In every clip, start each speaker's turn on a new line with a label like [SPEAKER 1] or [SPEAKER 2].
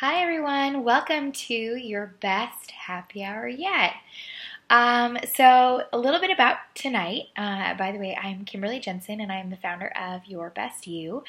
[SPEAKER 1] Hi, everyone. Welcome to your best happy hour yet. Um, so, a little bit about tonight. Uh, by the way, I'm Kimberly Jenson and I'm the founder of Your Best You.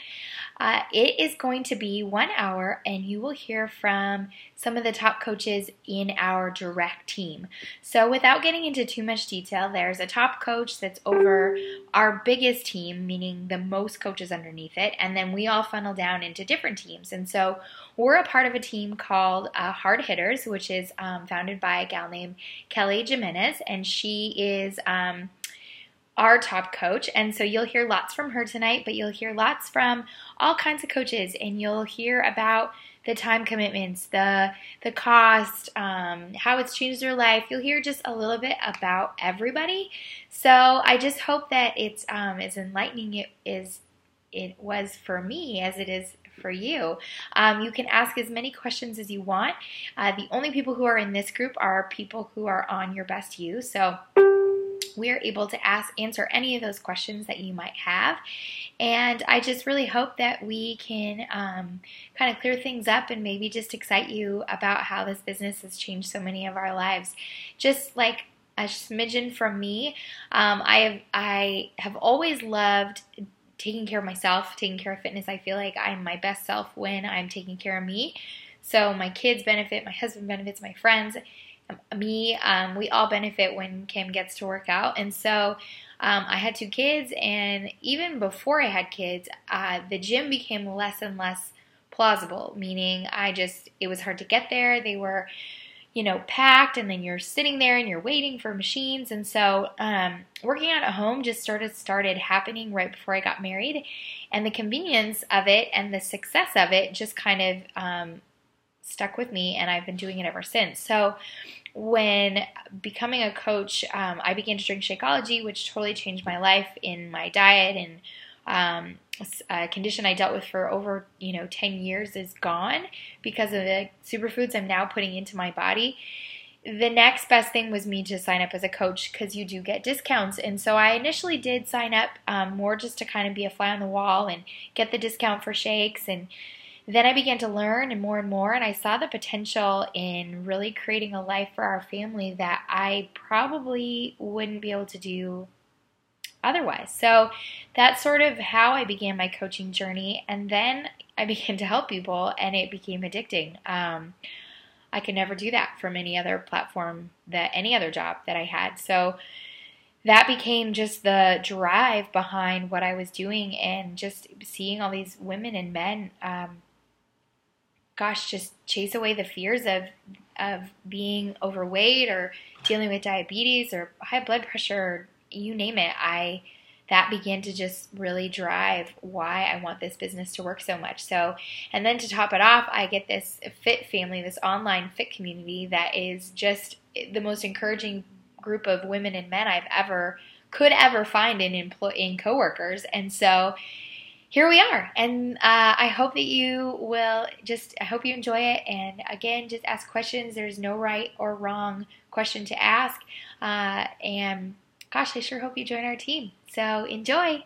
[SPEAKER 1] Uh, it is going to be one hour, and you will hear from some of the top coaches in our direct team. So, without getting into too much detail, there's a top coach that's over our biggest team, meaning the most coaches underneath it, and then we all funnel down into different teams. And so, we're a part of a team called uh, Hard Hitters, which is um, founded by a gal named Kelly Jimenez, and she is. Um, our top coach. And so you'll hear lots from her tonight, but you'll hear lots from all kinds of coaches, and you'll hear about the time commitments, the the cost, um, how it's changed their life. You'll hear just a little bit about everybody. So I just hope that it's um, as enlightening it is it was for me as it is for you. Um, you can ask as many questions as you want. Uh, the only people who are in this group are people who are on your best you. So we are able to ask answer any of those questions that you might have and i just really hope that we can um, kind of clear things up and maybe just excite you about how this business has changed so many of our lives just like a smidgen from me um, i have i have always loved taking care of myself taking care of fitness i feel like i'm my best self when i'm taking care of me so my kids benefit my husband benefits my friends me, um, we all benefit when Kim gets to work out. And so um, I had two kids, and even before I had kids, uh, the gym became less and less plausible, meaning I just, it was hard to get there. They were, you know, packed, and then you're sitting there and you're waiting for machines. And so um, working out at home just sort of started happening right before I got married. And the convenience of it and the success of it just kind of um, stuck with me, and I've been doing it ever since. So, when becoming a coach, um, I began to drink Shakeology, which totally changed my life in my diet and um, a condition I dealt with for over you know 10 years is gone because of the superfoods I'm now putting into my body. The next best thing was me to sign up as a coach because you do get discounts. And so I initially did sign up um, more just to kind of be a fly on the wall and get the discount for shakes and then I began to learn and more and more, and I saw the potential in really creating a life for our family that I probably wouldn't be able to do otherwise. So that's sort of how I began my coaching journey, and then I began to help people, and it became addicting. Um, I could never do that from any other platform that any other job that I had. So that became just the drive behind what I was doing, and just seeing all these women and men um, gosh, just chase away the fears of of being overweight or dealing with diabetes or high blood pressure, you name it. I that began to just really drive why I want this business to work so much. So, and then to top it off, I get this fit family, this online fit community that is just the most encouraging group of women and men I've ever could ever find in employ in coworkers. And so here we are. And uh, I hope that you will just, I hope you enjoy it. And again, just ask questions. There's no right or wrong question to ask. Uh, and gosh, I sure hope you join our team. So enjoy.